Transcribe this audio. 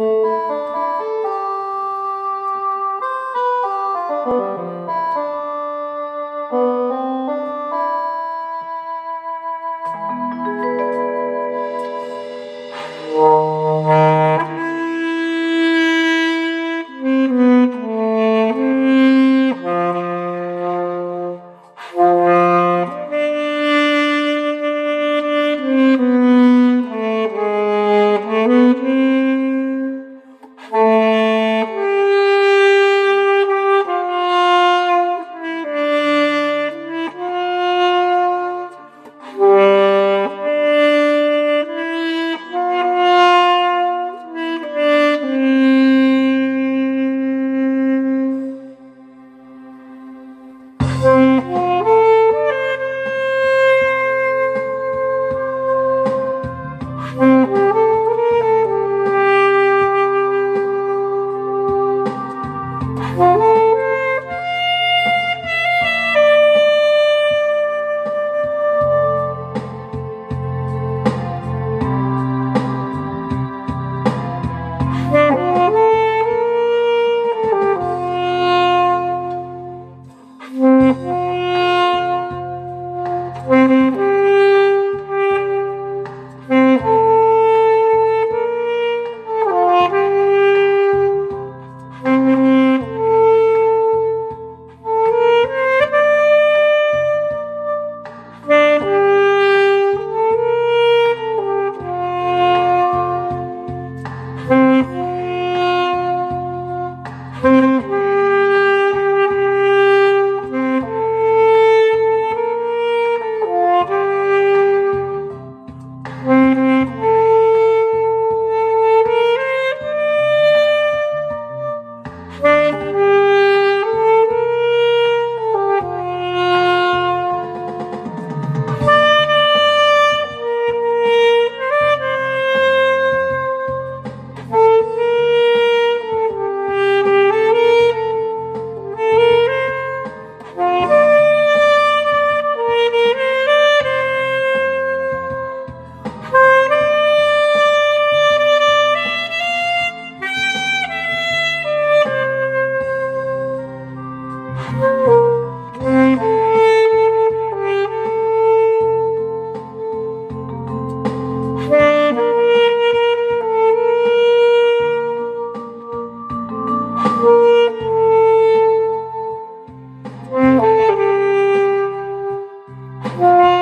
Bye. Bye.